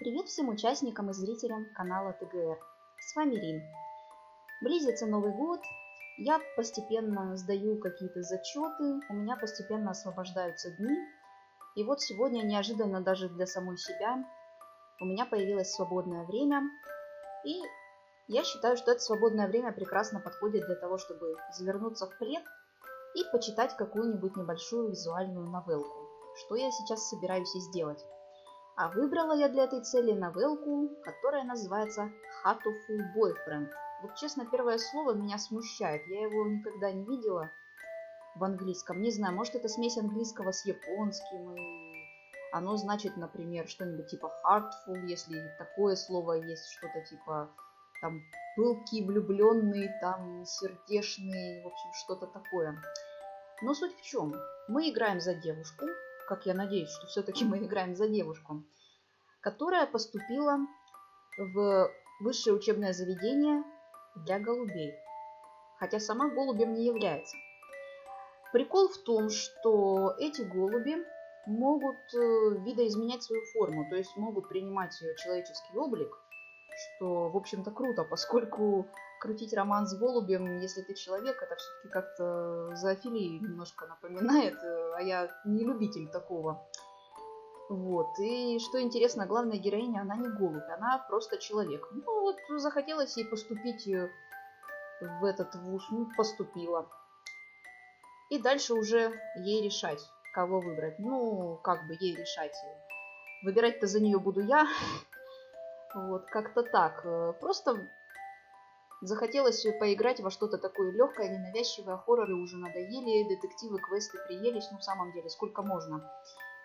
Привет всем участникам и зрителям канала ТГР. С вами Рин. Близится Новый год, я постепенно сдаю какие-то зачеты, у меня постепенно освобождаются дни. И вот сегодня неожиданно даже для самой себя у меня появилось свободное время. И я считаю, что это свободное время прекрасно подходит для того, чтобы завернуться в плед и почитать какую-нибудь небольшую визуальную новелку, что я сейчас собираюсь и сделать. А выбрала я для этой цели новелку, которая называется Hatoful Boyfriend. Вот честно, первое слово меня смущает. Я его никогда не видела в английском. Не знаю, может это смесь английского с японским. И оно значит, например, что-нибудь типа heartful, если такое слово есть, что-то типа там пылкий, влюбленный, там сердечный, в общем, что-то такое. Но суть в чем? Мы играем за девушку, как я надеюсь, что все-таки мы играем за девушку, которая поступила в высшее учебное заведение для голубей, хотя сама голубем не является. Прикол в том, что эти голуби могут э, видоизменять свою форму, то есть могут принимать человеческий облик, что, в общем-то, круто, поскольку крутить роман с голубем, если ты человек, это все-таки как-то зоофилии немножко напоминает, э, а я не любитель такого. Вот. И что интересно, главная героиня, она не голубь, она просто человек. Ну вот захотелось ей поступить э, в этот вуз, ну поступила. И дальше уже ей решать, кого выбрать. Ну, как бы ей решать. Выбирать-то за нее буду я. Вот, как-то так. Э, просто Захотелось поиграть во что-то такое легкое, ненавязчивое, хорроры уже надоели, детективы, квесты приелись, ну в самом деле, сколько можно.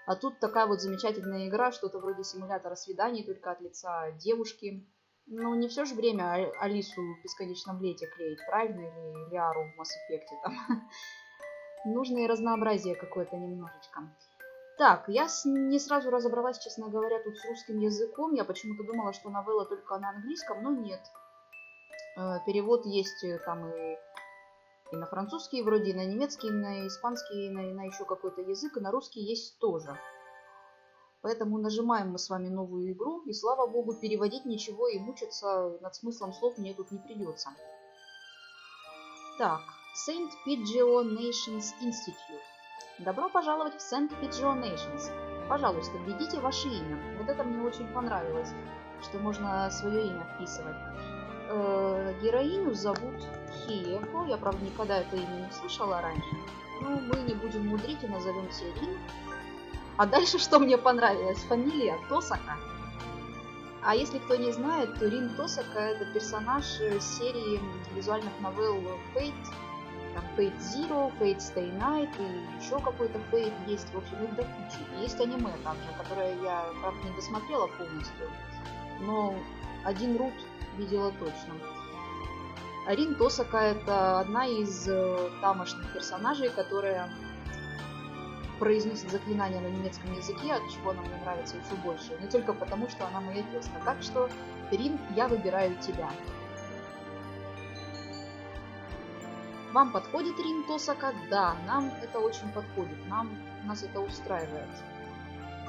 А тут такая вот замечательная игра, что-то вроде симулятора свиданий, только от лица девушки. Ну, не все же время Алису в бесконечном лете клеить, правильно? Или Лиару в Mass Effect там. Нужно и разнообразие какое-то немножечко. Так, я не сразу разобралась, честно говоря, тут с русским языком. Я почему-то думала, что новелла только на английском, но нет. Э, перевод есть э, там и, и на французский вроде, и на немецкий, и на испанский, и на, и на еще какой-то язык, и на русский есть тоже. Поэтому нажимаем мы с вами новую игру, и слава богу, переводить ничего и мучиться над смыслом слов мне тут не придется. Так, Saint Pidgeot Nations Institute. Добро пожаловать в Saint Pidgeot Nations. Пожалуйста, введите ваше имя. Вот это мне очень понравилось, что можно свое имя вписывать. Э, героиню зовут Хиеко. Я, правда, никогда это имя не слышала раньше. Ну, мы не будем мудрить и назовем Рин. А дальше, что мне понравилось, фамилия Тосака. А если кто не знает, то Рин Тосака это персонаж серии визуальных новелл Fate. Там Fate Zero, Fate Stay Night и еще какой-то Fate есть. В общем, их до кучи. Есть аниме также, которое я, правда, не досмотрела полностью. Но один рут видела точно. Арин Тосака это одна из э, тамошних персонажей, которая произносит заклинания на немецком языке, от чего она мне нравится еще больше. Не только потому, что она моя тезка. Так что, Рин, я выбираю тебя. Вам подходит Рин Тосака? Да, нам это очень подходит. Нам, нас это устраивает.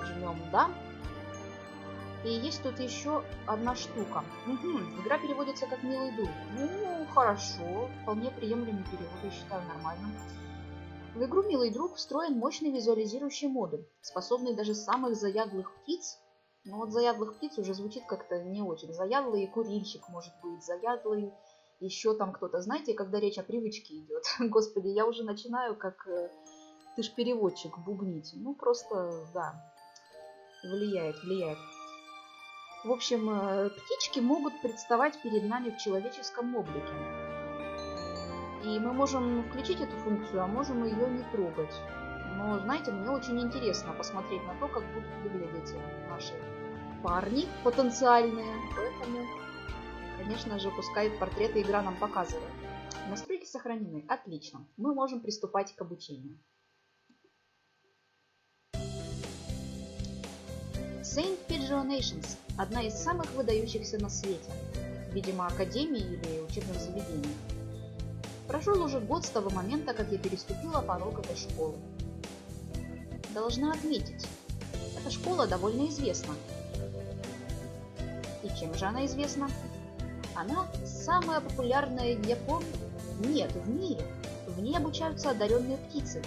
Жмем «Да». И есть тут еще одна штука. Угу, игра переводится как «Милый дух». Ну, хорошо. Вполне приемлемый перевод, я считаю нормальным. В игру «Милый друг» встроен мощный визуализирующий модуль, способный даже самых заядлых птиц ну вот заядлых птиц уже звучит как-то не очень. Заядлый курильщик может быть, заядлый еще там кто-то. Знаете, когда речь о привычке идет. Господи, я уже начинаю как э, ты ж переводчик бубнить. Ну просто, да, влияет, влияет. В общем, э, птички могут представать перед нами в человеческом облике. И мы можем включить эту функцию, а можем ее не трогать. Но, знаете, мне очень интересно посмотреть на то, как будут выглядеть наши парни потенциальные. Поэтому, конечно же, пускай портреты игра нам показывает. Настройки сохранены. Отлично. Мы можем приступать к обучению. Saint Pigeon Nations – одна из самых выдающихся на свете, видимо, академии или учебных заведений. Прошел уже год с того момента, как я переступила порог этой школы. Должна отметить, эта школа довольно известна. И чем же она известна? Она самая популярная в Японии? Нет, в мире. В ней обучаются одаренные птицы.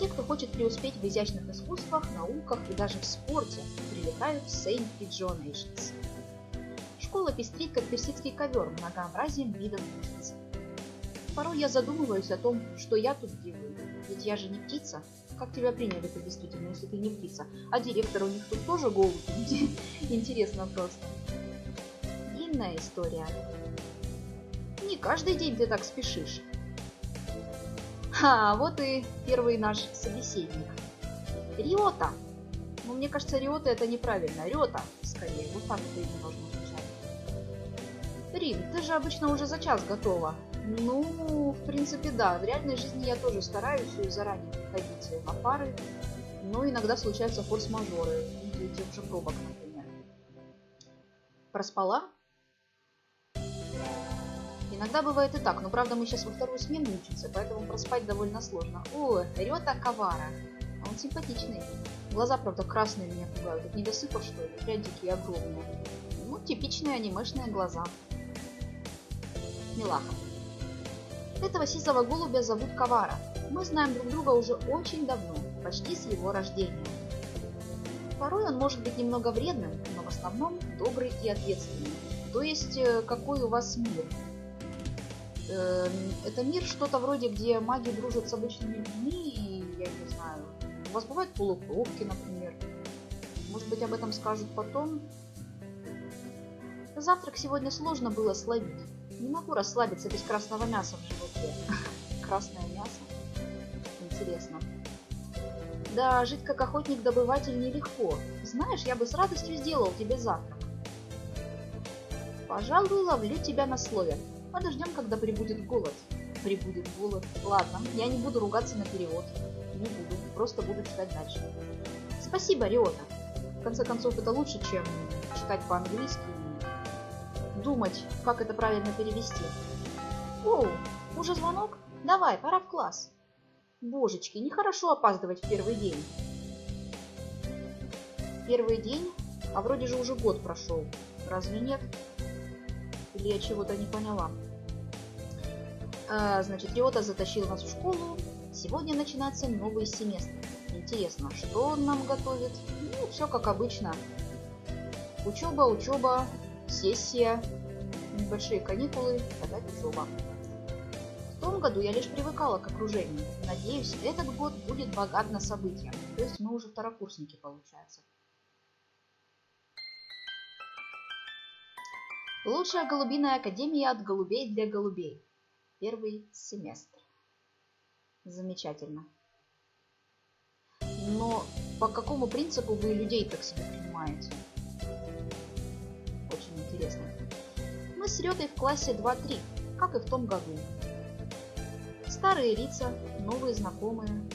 Все, кто хочет преуспеть в изящных искусствах, науках и даже в спорте, прилетают в Saint Pigeon Nations. Школа пестрит, как персидский ковер, многообразием видов птиц. Порой я задумываюсь о том, что я тут делаю, ведь я же не птица. Как тебя приняли это действительно, если ты не птица? А директор у них тут тоже голубь? Интересно просто. Длинная история. Не каждый день ты так спешишь. А, вот и первый наш собеседник. Риота. Ну, мне кажется, Риота это неправильно. Риота, скорее. Вот так это имя должно звучать. Рин, ты же обычно уже за час готова. Ну, в принципе, да. В реальной жизни я тоже стараюсь заранее приходить на пары. Но иногда случаются форс-мажоры. В тех же пробок, например. Проспала? Иногда бывает и так, но правда мы сейчас во вторую смену учимся, поэтому проспать довольно сложно. О, Рёта Кавара. Он симпатичный. Глаза, правда, красные меня пугают. Это недосыпав, что ли? Прям такие огромные. Ну, типичные анимешные глаза. Милаха. Этого сизого голубя зовут Кавара. Мы знаем друг друга уже очень давно, почти с его рождения. Порой он может быть немного вредным, но в основном добрый и ответственный. То есть, э, какой у вас мир? Эм, это мир что-то вроде, где маги дружат с обычными людьми, и, я не знаю, у вас бывают полукровки, например. Может быть, об этом скажут потом. Завтрак сегодня сложно было словить. Не могу расслабиться без красного мяса в животе. Красное мясо? Интересно. Да, жить как охотник-добыватель нелегко. Знаешь, я бы с радостью сделал тебе завтрак. Пожалуй, ловлю тебя на слове. Подождем, когда прибудет голод. Прибудет голод. Ладно, я не буду ругаться на перевод. Не буду, просто буду читать дальше. Спасибо, Риота. В конце концов, это лучше, чем читать по-английски и думать, как это правильно перевести. Оу, уже звонок? Давай, пора в класс. Божечки, нехорошо опаздывать в первый день. Первый день? А вроде же уже год прошел. Разве нет? Или я чего-то не поняла? А, значит, Риота затащил нас в школу. Сегодня начинается новый семестр. Интересно, что он нам готовит? Ну, все как обычно. Учеба, учеба, сессия, небольшие каникулы, опять учеба. В том году я лишь привыкала к окружению. Надеюсь, этот год будет богат на события. То есть мы уже второкурсники, получается. Лучшая голубиная академия от голубей для голубей. Первый семестр. Замечательно. Но по какому принципу вы людей так себе принимаете? Очень интересно. Мы с Рётой в классе 2-3, как и в том году. Старые лица, новые знакомые.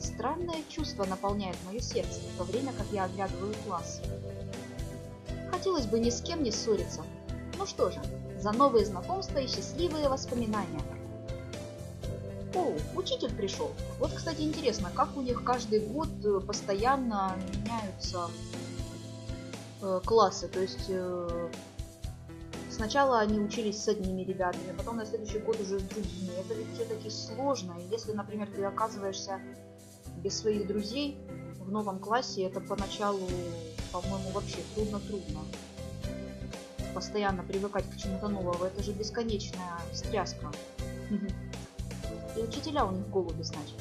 Странное чувство наполняет мое сердце, в то время как я оглядываю класс. Хотелось бы ни с кем не ссориться, ну что же, за новые знакомства и счастливые воспоминания. О, учитель пришел. Вот, кстати, интересно, как у них каждый год э, постоянно меняются э, классы. То есть э, сначала они учились с одними ребятами, потом на следующий год уже с другими. Это ведь все-таки сложно. И если, например, ты оказываешься без своих друзей в новом классе, это поначалу, по-моему, вообще трудно-трудно постоянно привыкать к чему-то новому, это же бесконечная встряска. И учителя у них голуби, значит.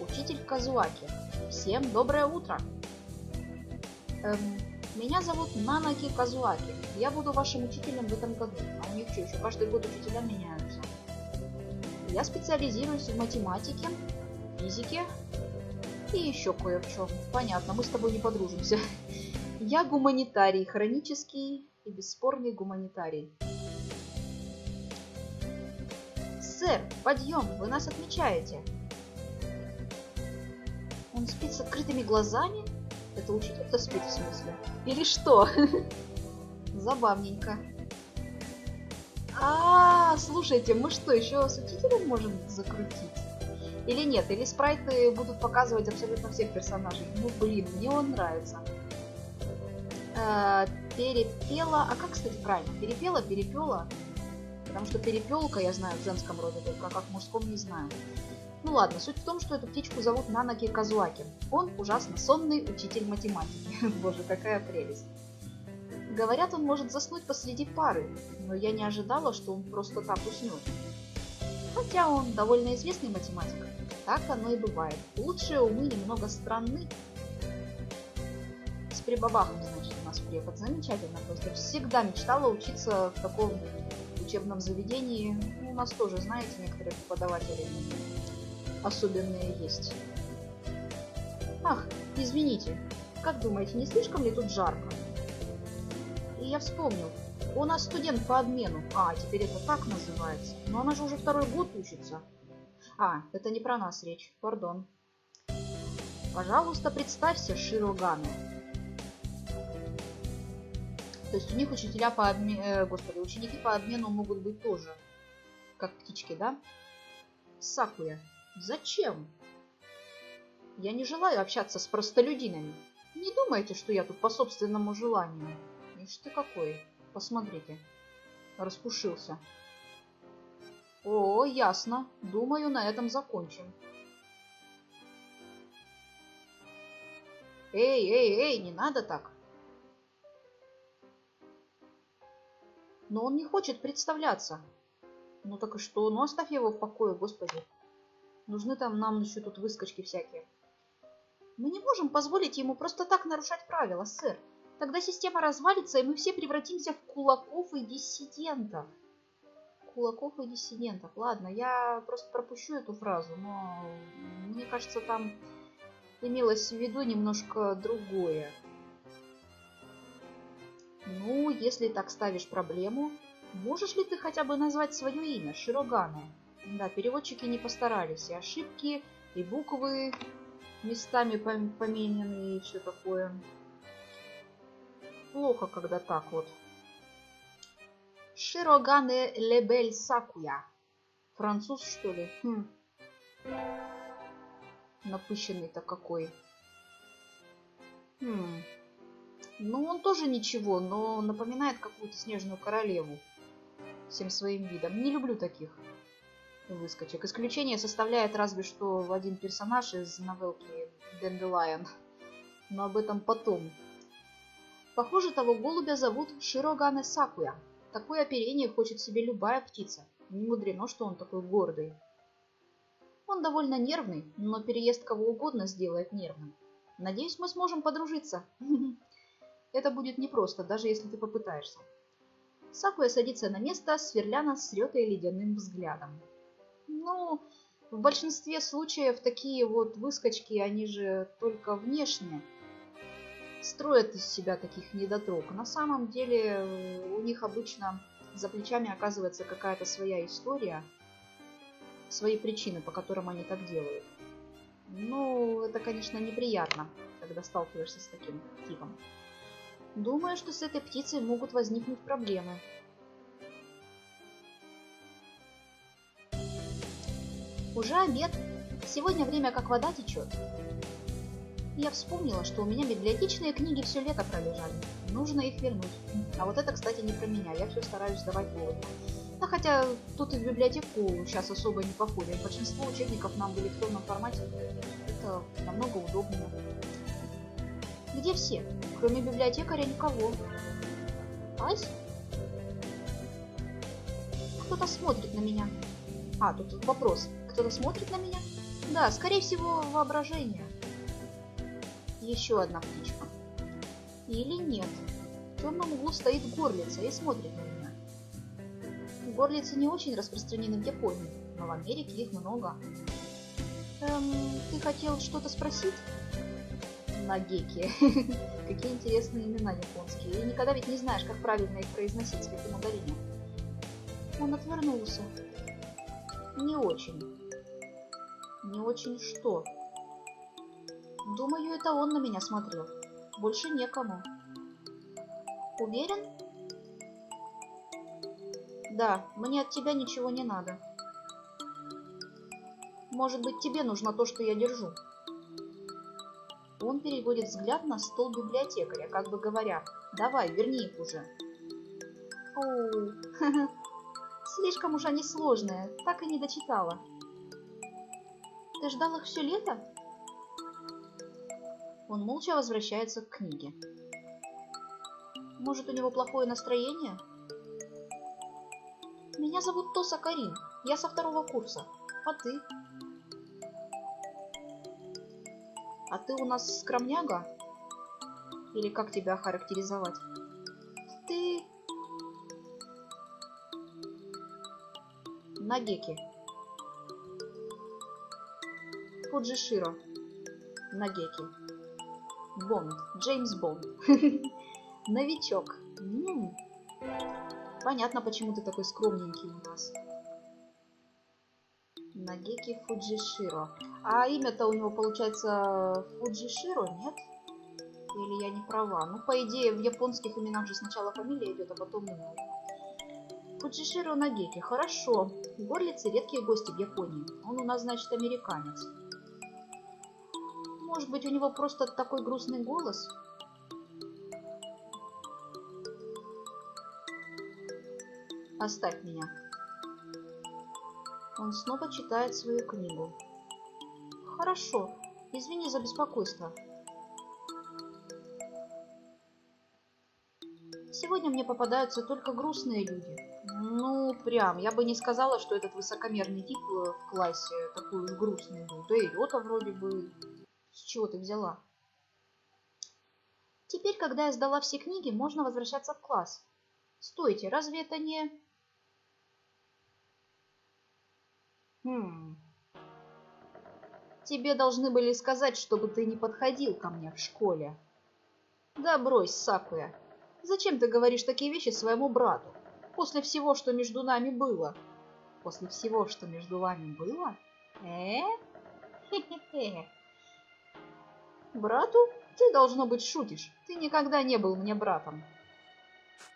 Учитель Казуаки. Всем доброе утро! Эм, меня зовут Нанаки Казуаки. Я буду вашим учителем в этом году. А у них что, еще каждый год учителя меняются. Я специализируюсь в математике, физике и еще кое в чем. Понятно, мы с тобой не подружимся. Я гуманитарий, хронический и бесспорный гуманитарий. «Сэр, подъем, вы нас отмечаете!» Он спит с открытыми глазами? Это учитель-то спит в смысле? Или что? Забавненько. А, слушайте, мы что, еще с учителем можем закрутить? Или нет? Или спрайты будут показывать абсолютно всех персонажей? Ну, блин, мне он нравится. А, перепела. А как, кстати, правильно? Перепела, перепела? Потому что перепелка я знаю в женском роде, только как в мужском не знаю. Ну ладно, суть в том, что эту птичку зовут Нанаки Казуаки. Он ужасно сонный учитель математики. Боже, какая прелесть. Говорят, он может заснуть посреди пары, но я не ожидала, что он просто так уснет. Хотя он довольно известный математик. Так оно и бывает. Лучшие умы немного странны. С прибабахом, значит, у нас препод. Замечательно. Просто всегда мечтала учиться в таком учебном заведении. Ну, у нас тоже, знаете, некоторые преподаватели особенные есть. Ах, извините, как думаете, не слишком ли тут жарко? И я вспомнил, у нас студент по обмену. А, теперь это так называется. Но она же уже второй год учится. А, это не про нас речь, пардон. Пожалуйста, представься, Широганы. То есть у них учителя по обмену, э, господи, ученики по обмену могут быть тоже, как птички, да? Сакуя. Зачем? Я не желаю общаться с простолюдинами. Не думайте, что я тут по собственному желанию. Ишь ты какой. Посмотрите. Распушился. О, ясно. Думаю, на этом закончим. Эй, эй, эй, не надо так. Но он не хочет представляться. Ну так и что? Ну оставь его в покое, господи. Нужны там нам еще тут выскочки всякие. Мы не можем позволить ему просто так нарушать правила, сэр. Тогда система развалится, и мы все превратимся в кулаков и диссидентов. Кулаков и диссидентов. Ладно, я просто пропущу эту фразу, но мне кажется, там имелось в виду немножко другое. Ну, если так ставишь проблему, можешь ли ты хотя бы назвать свое имя, Широгана? Да, переводчики не постарались. И ошибки, и буквы местами поменены, и все такое. Плохо, когда так вот. Широгане Лебель Сакуя. Француз, что ли? Хм. Напыщенный-то какой. Хм. Ну, он тоже ничего, но напоминает какую-то снежную королеву. Всем своим видом. Не люблю таких выскочек. Исключение составляет разве что один персонаж из новелки Dandelion. Но об этом потом. Похоже, того голубя зовут Широгане Сакуя. Такое оперение хочет себе любая птица. Не мудрено, что он такой гордый. Он довольно нервный, но переезд кого угодно сделает нервным. Надеюсь, мы сможем подружиться. Это будет непросто, даже если ты попытаешься. Сакуя садится на место, сверля нас с Рётой ледяным взглядом. Ну, в большинстве случаев такие вот выскочки, они же только внешне строят из себя таких недотрог. На самом деле э, у них обычно за плечами оказывается какая-то своя история, свои причины, по которым они так делают. Ну, это, конечно, неприятно, когда сталкиваешься с таким типом. Думаю, что с этой птицей могут возникнуть проблемы. Уже обед. Сегодня время как вода течет. Я вспомнила, что у меня библиотечные книги все лето пролежали. Нужно их вернуть. А вот это, кстати, не про меня. Я все стараюсь сдавать вовремя. А хотя тут и в библиотеку сейчас особо не походим. Большинство учебников нам в электронном формате. Это намного удобнее. Где все? Кроме библиотекаря никого. Ась? Кто-то смотрит на меня. А, тут вопрос. Кто-то смотрит на меня? Да, скорее всего, воображение. Еще одна птичка. Или нет. В темном углу стоит горлица и смотрит на меня. Горлицы не очень распространены в Японии, но в Америке их много. Эм, ты хотел что-то спросить? Нагеки. Какие интересные имена японские. И никогда ведь не знаешь, как правильно их произносить с каким ударением. Он отвернулся. Не очень. Не очень что? Думаю, это он на меня смотрел. Больше некому. Уверен? Да, мне от тебя ничего не надо. Может быть, тебе нужно то, что я держу. Он переводит взгляд на стол библиотекаря, как бы говоря, «Давай, верни их уже». Оу, слишком уж они сложные, так и не дочитала. Ты ждал их все лето? Он молча возвращается к книге. Может, у него плохое настроение? Меня зовут Тоса Карин. Я со второго курса. А ты? А ты у нас скромняга? Или как тебя характеризовать? Ты... Нагеки. Фуджиширо. Нагеки. Бонд. Джеймс Бонд. Новичок. -м. Понятно, почему ты такой скромненький у нас. Нагеки Фуджиширо. А имя-то у него получается Фуджиширо, нет? Или я не права? Ну, по идее, в японских именах же сначала фамилия идет, а потом имя. Фуджиширо Нагеки. Хорошо. Горлицы редкие гости в Японии. Он у нас, значит, американец. Может быть, у него просто такой грустный голос? Оставь меня. Он снова читает свою книгу. Хорошо. Извини за беспокойство. Сегодня мне попадаются только грустные люди. Ну, прям, я бы не сказала, что этот высокомерный тип э, в классе такой грустный был. Да и Лёта вроде бы... С чего ты взяла? Теперь, когда я сдала все книги, можно возвращаться в класс. Стойте, разве это не... Хм. Тебе должны были сказать, чтобы ты не подходил ко мне в школе. Да брось, Сакуя. Зачем ты говоришь такие вещи своему брату? После всего, что между нами было. После всего, что между вами было? Э? Хе-хе-хе. Брату? Ты, должно быть, шутишь. Ты никогда не был мне братом.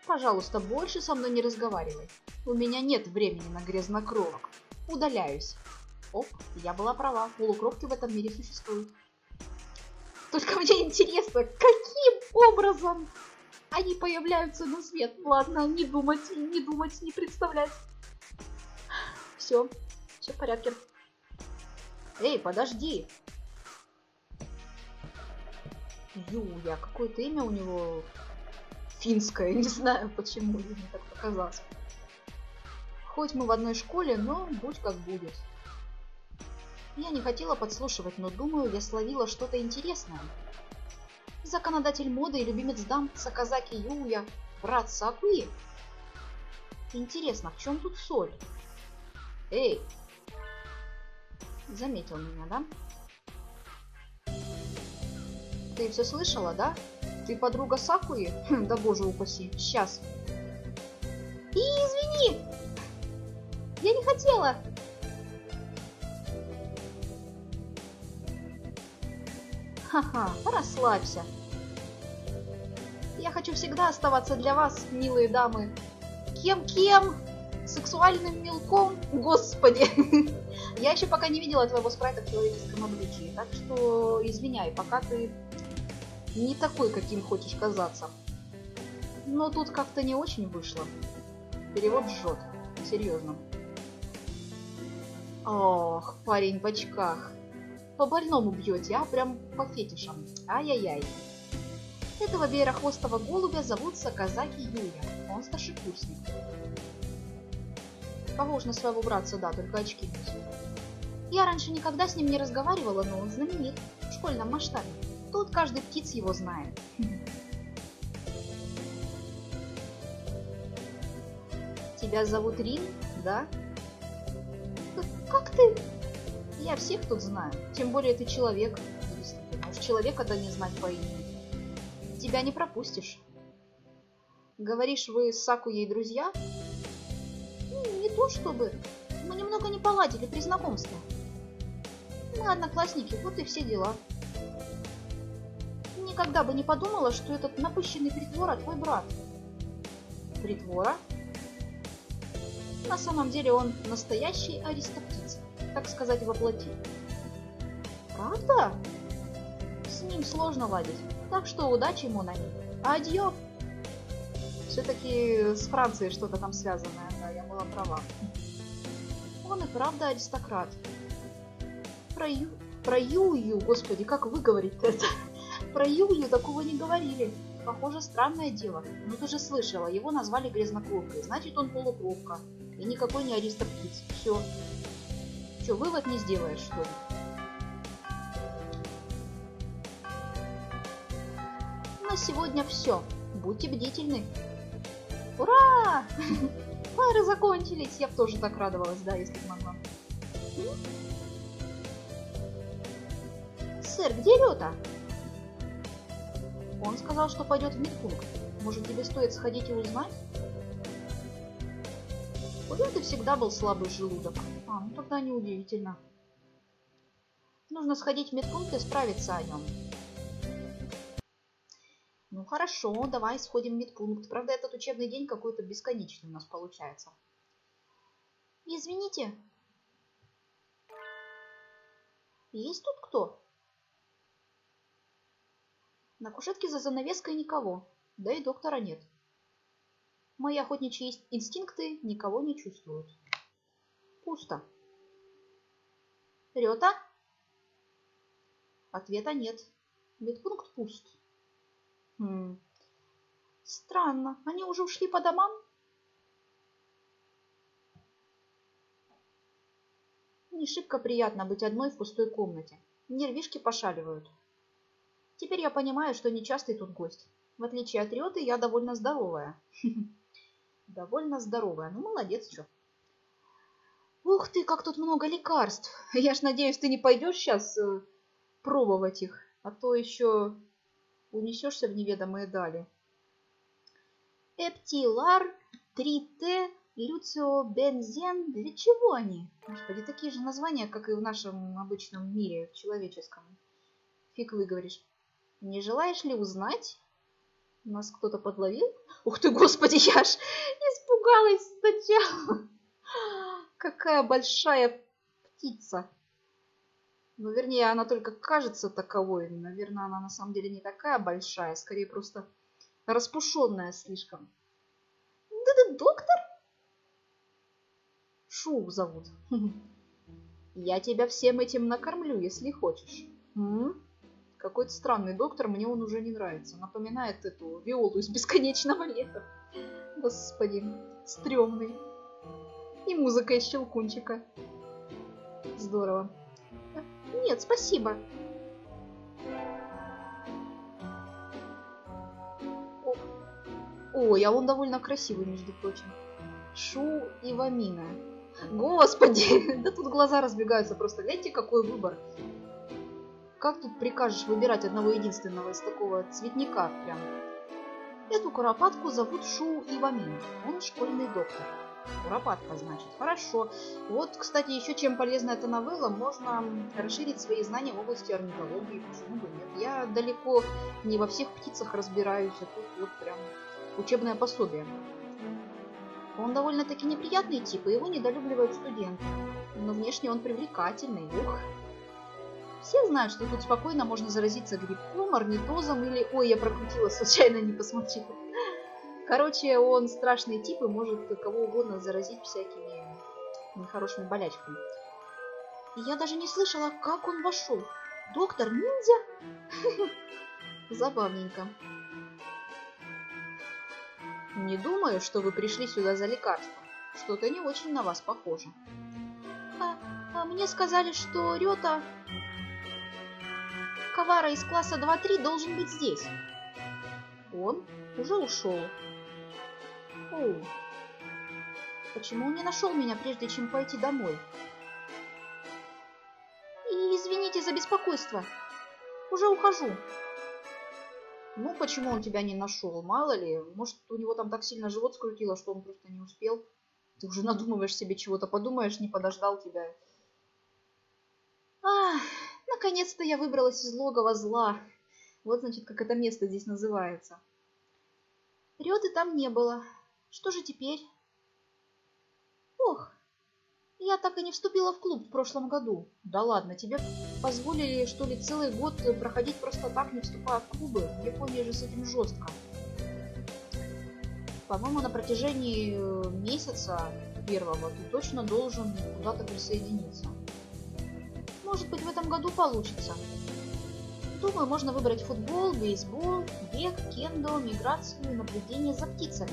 Пожалуйста, больше со мной не разговаривай. У меня нет времени на грязнокровок. Удаляюсь. Оп, я была права. Полукровки в этом мире существуют. Только мне интересно, каким образом они появляются на свет? Ладно, не думать, не думать, не представлять. Все, все в порядке. Эй, подожди. Юля, какое-то имя у него финское, не знаю почему, мне так показалось. Хоть мы в одной школе, но будь как будет. Я не хотела подслушивать, но думаю, я словила что-то интересное. Законодатель моды и любимец дам Саказаки Юя, брат Сакуи. Интересно, в чем тут соль? Эй! Заметил меня, да? Ты все слышала, да? Ты подруга Сакуи? Хм, да боже упаси. Сейчас. И извини! Я не хотела. Ха-ха, расслабься. Я хочу всегда оставаться для вас, милые дамы. Кем-кем? Сексуальным мелком? Господи! Я еще пока не видела твоего спрайта в человеческом обличии, так что извиняй, пока ты не такой, каким хочешь казаться. Но тут как-то не очень вышло. Перевод жжет. Серьезно. Ох, парень в очках. По больному бьете, а прям по фетишам. Ай-яй-яй. Этого веерохвостого голубя зовут Саказаки Юля. Он старшекурсник. Похож на своего братца, да, только очки носит. Я раньше никогда с ним не разговаривала, но он знаменит в школьном масштабе. Тут каждый птиц его знает. Тебя зовут Рин, да? Как ты? Я всех тут знаю. Тем более ты человек. Уж человека-то не знать по имени. Тебя не пропустишь. Говоришь, вы с Сакуей друзья? Ну, не то чтобы. Мы немного не поладили при знакомстве. Мы одноклассники, вот и все дела. Никогда бы не подумала, что этот напыщенный притвора твой брат. Притвора? На самом деле он настоящий аристоптиц, так сказать, воплоти. Правда? В ним сложно ладить. Так что удачи ему на ней. Адьё! Все-таки с Францией что-то там связанное, да, я была права. Он и правда аристократ. Про, Ю... Про Юю, господи, как вы говорите это? Про Юю такого не говорили. Похоже, странное дело. Ну ты же слышала, его назвали грязнокровкой. Значит, он полукровка. И никакой не аристоптиц. Все. Че, вывод не сделаешь, что ли? На сегодня все. Будьте бдительны. Ура! Пары закончились. Я бы тоже так радовалась, да, если бы могла. Сэр, где Лёта? Он сказал, что пойдет в медпункт. Может, тебе стоит сходить и узнать? У Лёты всегда был слабый желудок. А, ну тогда неудивительно. Нужно сходить в медпункт и справиться о нем. Ну хорошо, давай сходим в медпункт. Правда, этот учебный день какой-то бесконечный у нас получается. Извините. Есть тут кто? На кушетке за занавеской никого, да и доктора нет. Мои охотничьи инстинкты никого не чувствуют. Пусто. Рёта? Ответа нет. Медпункт пуст. Хм. Странно. Они уже ушли по домам? Не шибко приятно быть одной в пустой комнате. Нервишки пошаливают. Теперь я понимаю, что нечастый тут гость. В отличие от Рёты, я довольно здоровая. Довольно здоровая. Ну, молодец, чё. Ух ты, как тут много лекарств. Я ж надеюсь, ты не пойдешь сейчас э, пробовать их, а то еще унесешься в неведомые дали. Эптилар, 3Т, люциобензен. Для чего они? Господи, такие же названия, как и в нашем обычном мире, в человеческом. Фиг выговоришь. Не желаешь ли узнать? Нас кто-то подловил? Ух ты, господи, я аж испугалась сначала. Какая большая птица. Ну, вернее, она только кажется таковой. Наверное, она на самом деле не такая большая, скорее просто распушенная слишком. Да-да, доктор? Шу зовут. Я тебя всем этим накормлю, если хочешь. Какой-то странный доктор, мне он уже не нравится. Напоминает эту Виолу из бесконечного лета. Господи, стрёмный. И музыка из щелкунчика. Здорово. Нет, спасибо. Ой, а он довольно красивый, между прочим. Шу и Вамина. Господи, да тут глаза разбегаются просто. Гляньте, какой выбор. Как тут прикажешь выбирать одного единственного из такого цветника прям? Эту куропатку зовут Шу Ивамин. Он школьный доктор. Куропатка, значит. Хорошо. Вот, кстати, еще чем полезна эта новелла, можно расширить свои знания в области орнитологии. Почему бы нет? Я далеко не во всех птицах разбираюсь, а тут вот прям учебное пособие. Он довольно-таки неприятный тип, и его недолюбливают студенты. Но внешне он привлекательный. Ух, все знают, что тут спокойно можно заразиться грибком, орнитозом или... Ой, я прокрутила, случайно не посмотрела. Короче, он страшный тип и может кого угодно заразить всякими нехорошими болячками. И я даже не слышала, как он вошел. Доктор ниндзя? Забавненько. Не думаю, что вы пришли сюда за лекарством. Что-то не очень на вас похоже. А, а мне сказали, что Рёта Кавара из класса 2-3 должен быть здесь. Он уже ушел. Оу. Почему он не нашел меня, прежде чем пойти домой? И извините за беспокойство. Уже ухожу. Ну, почему он тебя не нашел? Мало ли. Может, у него там так сильно живот скрутило, что он просто не успел. Ты уже надумываешь себе чего-то, подумаешь, не подождал тебя. Ах, Наконец-то я выбралась из логова зла. Вот, значит, как это место здесь называется. Рёды там не было. Что же теперь? Ох, Я так и не вступила в клуб в прошлом году. Да ладно, тебе позволили, что ли, целый год проходить просто так, не вступая в клубы? В Японии же с этим жестко. По-моему, на протяжении э, месяца первого ты точно должен куда-то присоединиться. Может быть, в этом году получится. Думаю, можно выбрать футбол, бейсбол, бег, кендо, миграцию, наблюдение за птицами.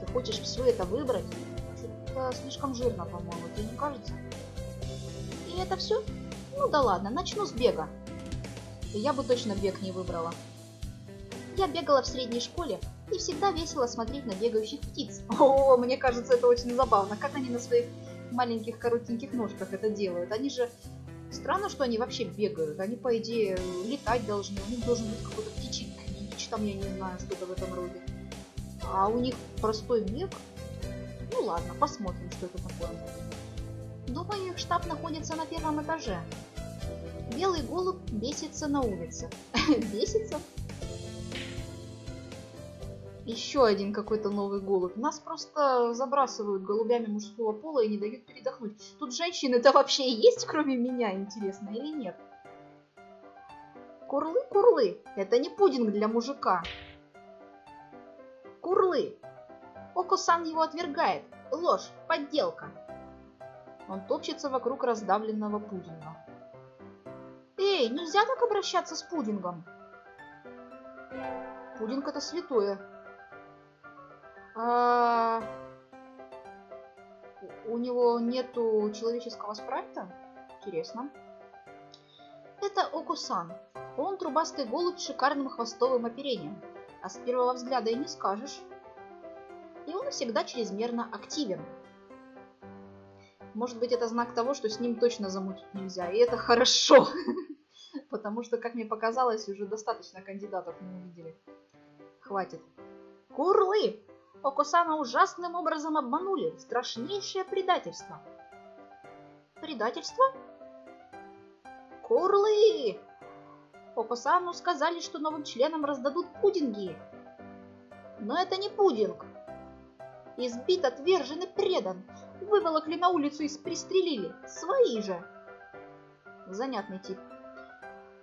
Ты хочешь все это выбрать? Это слишком жирно, по-моему, тебе не кажется? И это все? Ну да ладно, начну с бега. Я бы точно бег не выбрала. Я бегала в средней школе, и всегда весело смотреть на бегающих птиц. О, мне кажется, это очень забавно, как они на своих маленьких коротеньких ножках это делают. Они же... Странно, что они вообще бегают. Они, по идее, летать должны. У них должен быть какой-то птичий клич, там, я не знаю, что-то в этом роде. А у них простой бег ну ладно, посмотрим, что это такое. Думаю, их штаб находится на первом этаже. Белый голубь бесится на улице. Бесится? Еще один какой-то новый голубь. Нас просто забрасывают голубями мужского пола и не дают передохнуть. Тут женщины-то вообще есть, кроме меня, интересно, или нет? Курлы-курлы. Это не пудинг для мужика. Курлы. Око-сан его отвергает. Ложь, подделка. Он топчется вокруг раздавленного пудинга. Эй, нельзя так обращаться с пудингом. Пудинг это святое. А... У него нету человеческого спрайта? Интересно. Это Окусан. Он трубастый голубь с шикарным хвостовым оперением. А с первого взгляда и не скажешь и он всегда чрезмерно активен. Может быть, это знак того, что с ним точно замутить нельзя, и это хорошо, потому что, как мне показалось, уже достаточно кандидатов мы увидели. Хватит. Курлы! Окусана ужасным образом обманули. Страшнейшее предательство. Предательство? Курлы! Окусану сказали, что новым членам раздадут пудинги. Но это не пудинг. Избит, отвержен и предан. Выволокли на улицу и пристрелили. Свои же. Занятный тип.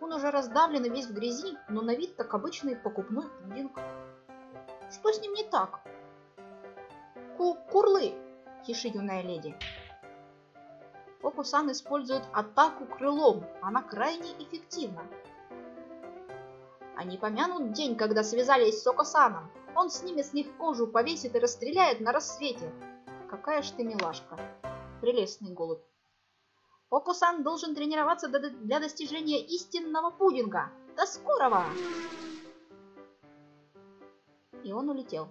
Он уже раздавлен и весь в грязи, но на вид так обычный покупной пудинг. Что с ним не так? Ку Курлы, тише юная леди. Окусан использует атаку крылом. Она крайне эффективна. Они помянут день, когда связались с Окусаном. Он снимет с них кожу, повесит и расстреляет на рассвете. Какая ж ты милашка. Прелестный голубь. Окусан должен тренироваться для достижения истинного пудинга. До скорого! И он улетел.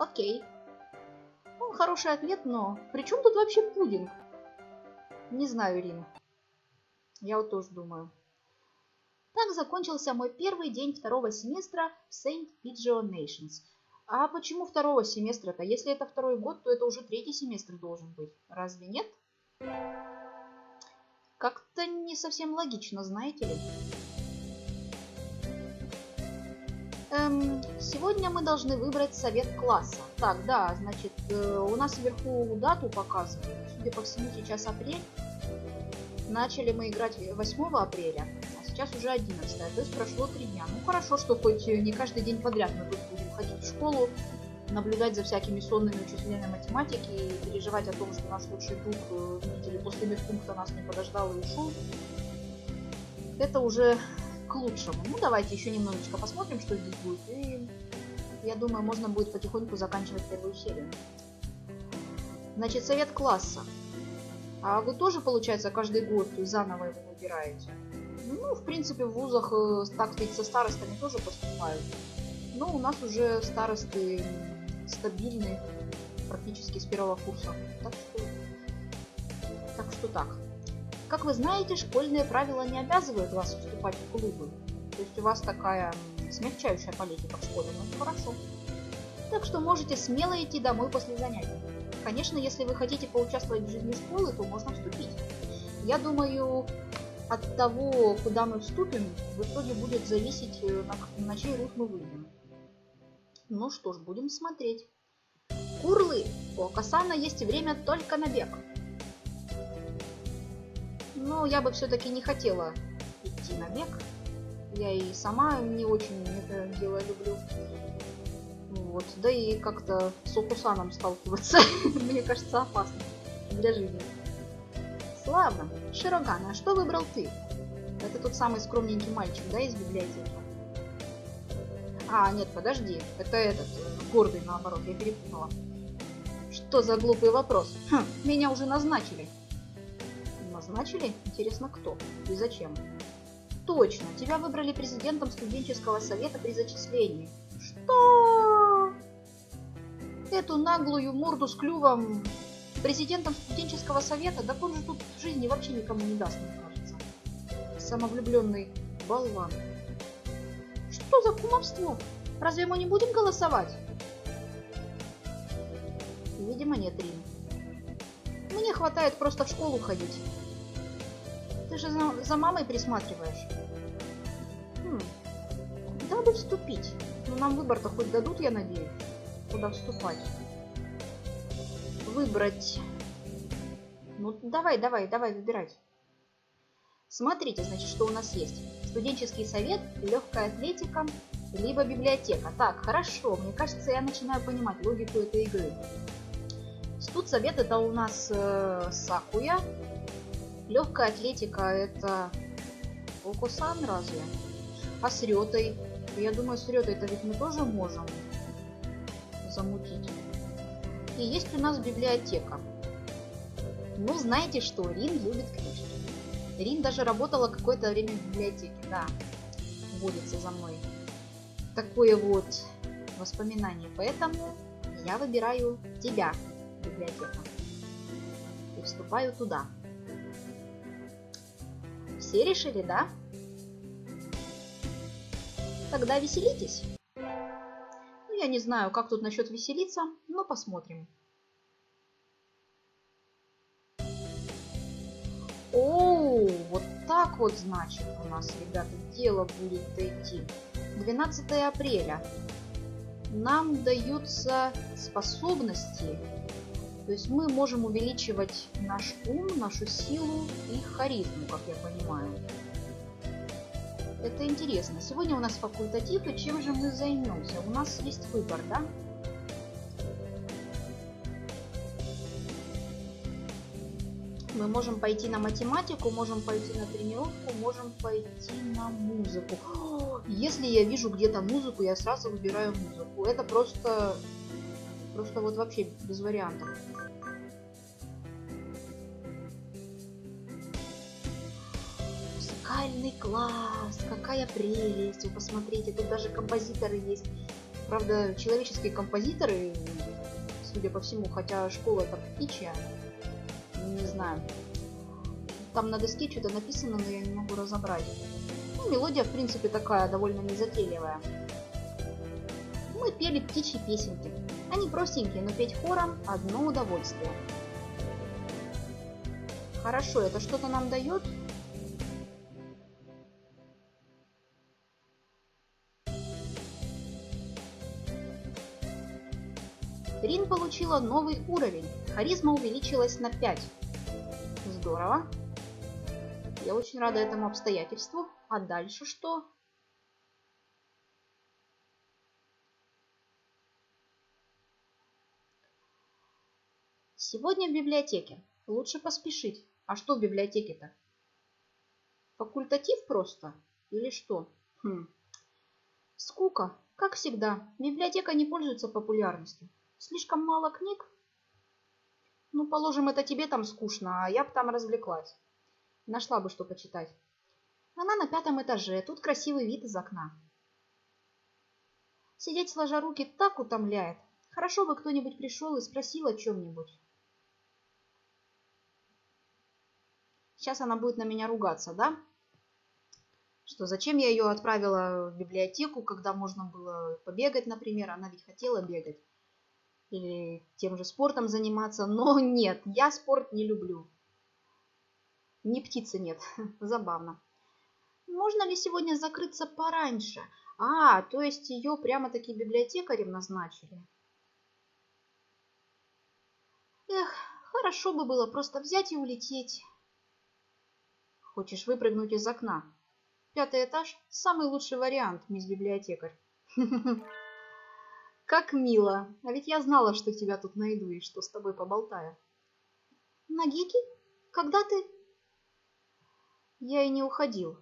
Окей. Хороший атлет, но при чем тут вообще пудинг? Не знаю, Ирина. Я вот тоже думаю. Так закончился мой первый день второго семестра в St. Pigeon Nations. А почему второго семестра-то? Если это второй год, то это уже третий семестр должен быть. Разве нет? Как-то не совсем логично, знаете ли. Эм, сегодня мы должны выбрать совет класса. Так, да, значит, э, у нас вверху дату показывают. Судя по всему, сейчас апрель. Начали мы играть 8 апреля сейчас уже 11, то есть прошло 3 дня. Ну хорошо, что хоть не каждый день подряд мы будем ходить в школу, наблюдать за всякими сонными учителями математики и переживать о том, что наш лучший друг, э, видите ли, после медпункта нас не подождал и ушел. Это уже к лучшему. Ну, давайте еще немножечко посмотрим, что здесь будет. И я думаю, можно будет потихоньку заканчивать первую серию. Значит, совет класса. А вы тоже, получается, каждый год заново его выбираете? Ну, в принципе, в вузах, э, так сказать, со старостами тоже поступают. Но у нас уже старосты стабильны практически с первого курса. Так что, так что так. Как вы знаете, школьные правила не обязывают вас вступать в клубы. То есть у вас такая смягчающая политика в школе, ну хорошо. Так что можете смело идти домой после занятий. Конечно, если вы хотите поучаствовать в жизни школы, то можно вступить. Я думаю, от того, куда мы вступим, в итоге будет зависеть, э, на, на чей рух мы выйдем. Ну что ж, будем смотреть. Курлы! У Акасана есть время только на бег. Но я бы все-таки не хотела идти на бег. Я и сама не очень это дело люблю. Вот. Да и как-то с Окусаном сталкиваться, мне кажется, опасно для жизни. Славно. Широган, а что выбрал ты? Это тот самый скромненький мальчик, да, из библиотеки? А, нет, подожди. Это этот, гордый, наоборот, я перепутала. Что за глупый вопрос? Хм, меня уже назначили. Назначили? Интересно, кто и зачем? Точно, тебя выбрали президентом студенческого совета при зачислении. Что? Эту наглую морду с клювом президентом студенческого совета? Да он же тут в жизни вообще никому не даст, мне кажется. Самовлюбленный болван. Что за кумовство? Разве мы не будем голосовать? Видимо, нет, Рин. Мне хватает просто в школу ходить. Ты же за, за мамой присматриваешь. Хм. Куда бы вступить? Ну, нам выбор-то хоть дадут, я надеюсь. Куда вступать? Выбрать. Ну, давай, давай, давай выбирать. Смотрите, значит, что у нас есть. Студенческий совет, легкая атлетика, либо библиотека. Так, хорошо, мне кажется, я начинаю понимать логику этой игры. Студсовет это у нас э, Сакуя. Легкая атлетика это Окусан разве? А с Рётой? Я думаю, с Рётой это ведь мы тоже можем замутить. И есть у нас библиотека. Ну, знаете что, Рин любит книжки. Рин даже работала какое-то время в библиотеке, да. Водится за мной. Такое вот воспоминание. Поэтому я выбираю тебя, библиотека. И вступаю туда. Все решили, да? Тогда веселитесь. Ну, я не знаю, как тут насчет веселиться, но посмотрим. О, вот так вот, значит, у нас, ребята, дело будет идти. 12 апреля. Нам даются способности, то есть мы можем увеличивать наш ум, нашу силу и харизму, как я понимаю. Это интересно. Сегодня у нас факультатив, и чем же мы займемся? У нас есть выбор, да? Мы можем пойти на математику, можем пойти на тренировку, можем пойти на музыку. Если я вижу где-то музыку, я сразу выбираю музыку. Это просто... Просто вот вообще без вариантов. Музыкальный класс! Какая прелесть! Вы посмотрите, тут даже композиторы есть. Правда, человеческие композиторы, судя по всему, хотя школа-то птичья, не знаю. Там на доске что-то написано, но я не могу разобрать. Ну, мелодия, в принципе, такая, довольно незатейливая. Пели птичьи песенки. Они простенькие, но петь хором – одно удовольствие. Хорошо, это что-то нам дает? Рин получила новый уровень. Харизма увеличилась на 5. Здорово. Я очень рада этому обстоятельству. А дальше что? Сегодня в библиотеке. Лучше поспешить. А что в библиотеке-то? Факультатив просто? Или что? Хм. Скука. Как всегда. Библиотека не пользуется популярностью. Слишком мало книг? Ну, положим, это тебе там скучно, а я бы там развлеклась. Нашла бы что почитать. Она на пятом этаже, тут красивый вид из окна. Сидеть сложа руки так утомляет. Хорошо бы кто-нибудь пришел и спросил о чем-нибудь. Сейчас она будет на меня ругаться, да? Что зачем я ее отправила в библиотеку, когда можно было побегать, например. Она ведь хотела бегать. Или тем же спортом заниматься. Но нет, я спорт не люблю. Ни птицы нет. Забавно. Можно ли сегодня закрыться пораньше? А, то есть ее прямо-таки библиотекарем назначили. Эх, хорошо бы было просто взять и улететь. Хочешь выпрыгнуть из окна? Пятый этаж – самый лучший вариант, мисс библиотекарь. Как мило. А ведь я знала, что тебя тут найду и что с тобой поболтаю. Нагики? Когда ты? Я и не уходил.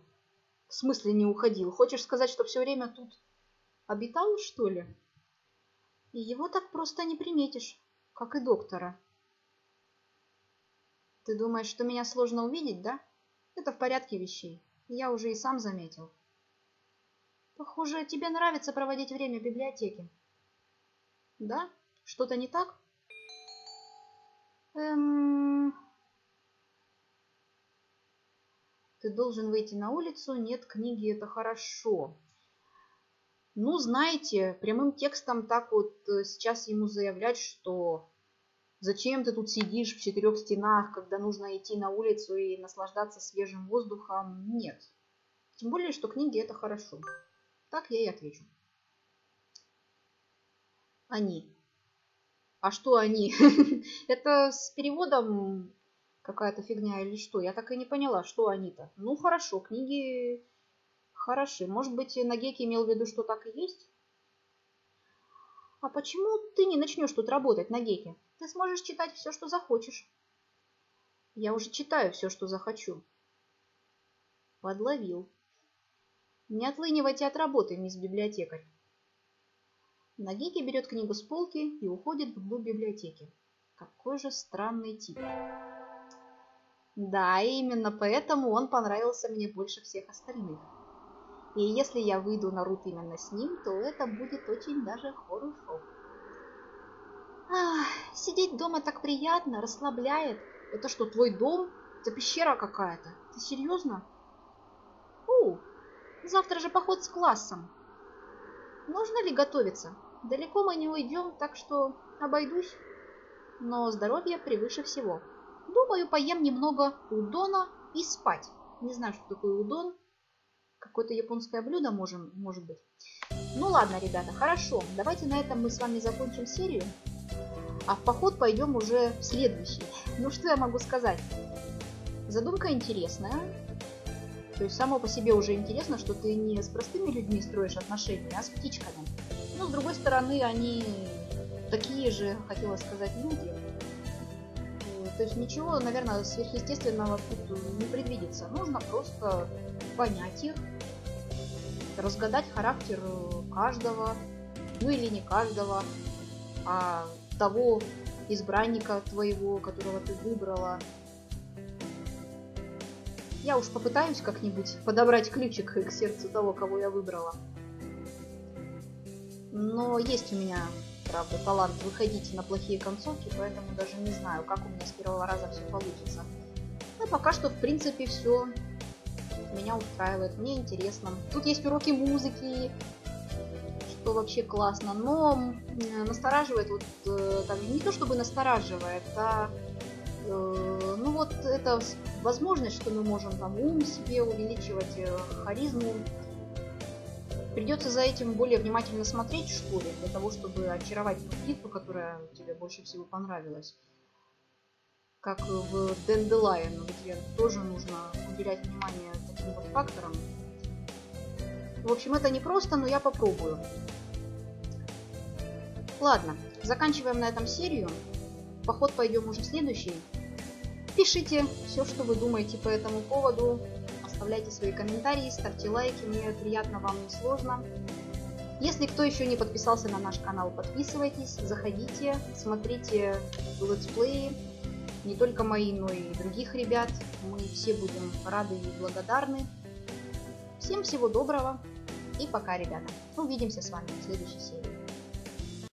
В смысле не уходил? Хочешь сказать, что все время тут обитал, что ли? И его так просто не приметишь, как и доктора. Ты думаешь, что меня сложно увидеть, да? Это в порядке вещей. Я уже и сам заметил. Похоже, тебе нравится проводить время в библиотеке. Да? Что-то не так? Эм... Ты должен выйти на улицу. Нет книги, это хорошо. Ну, знаете, прямым текстом так вот э, сейчас ему заявлять, что зачем ты тут сидишь в четырех стенах, когда нужно идти на улицу и наслаждаться свежим воздухом, нет. Тем более, что книги это хорошо. Так я и отвечу. Они. А что они? Это с переводом какая-то фигня или что? Я так и не поняла, что они-то. Ну, хорошо, книги хороши. Может быть, Нагеки имел в виду, что так и есть? А почему ты не начнешь тут работать, Нагеки? Ты сможешь читать все, что захочешь. Я уже читаю все, что захочу. Подловил. Не отлынивайте от работы, мисс библиотекарь. Нагики берет книгу с полки и уходит вглубь библиотеки. Какой же странный тип. Да, именно поэтому он понравился мне больше всех остальных. И если я выйду на рут именно с ним, то это будет очень даже хорошо. Ах, сидеть дома так приятно, расслабляет. Это что, твой дом? Это пещера какая-то. Ты серьезно? У, завтра же поход с классом. Нужно ли готовиться? Далеко мы не уйдем, так что обойдусь. Но здоровье превыше всего. Думаю, поем немного удона и спать. Не знаю, что такое удон. Какое-то японское блюдо можем, может быть. Ну ладно, ребята, хорошо. Давайте на этом мы с вами закончим серию. А в поход пойдем уже в следующий. Ну что я могу сказать? Задумка интересная. То есть само по себе уже интересно, что ты не с простыми людьми строишь отношения, а с птичками. Но с другой стороны, они такие же, хотела сказать, люди. То есть ничего, наверное, сверхъестественного тут не предвидится. Нужно просто понять их, разгадать характер каждого, ну или не каждого, а того избранника твоего, которого ты выбрала. Я уж попытаюсь как-нибудь подобрать ключик к сердцу того, кого я выбрала. Но есть у меня, правда, талант выходить на плохие концовки, поэтому даже не знаю, как у меня с первого раза все получится. Но пока что, в принципе, все меня устраивает, мне интересно. Тут есть уроки музыки, что вообще классно, но настораживает, вот э, там не то чтобы настораживает, а э, ну вот это возможность, что мы можем там ум себе увеличивать, э, харизму Придется за этим более внимательно смотреть, что ли, для того, чтобы очаровать ту птицу, которая тебе больше всего понравилась. Как в Dandelion, где тоже нужно уделять внимание таким вот факторам. В общем, это не просто, но я попробую. Ладно, заканчиваем на этом серию. Поход пойдем уже следующий. Пишите все, что вы думаете по этому поводу оставляйте свои комментарии, ставьте лайки, мне приятно, вам не сложно. Если кто еще не подписался на наш канал, подписывайтесь, заходите, смотрите летсплеи, не только мои, но и других ребят. Мы все будем рады и благодарны. Всем всего доброго и пока, ребята. Увидимся с вами в следующей серии.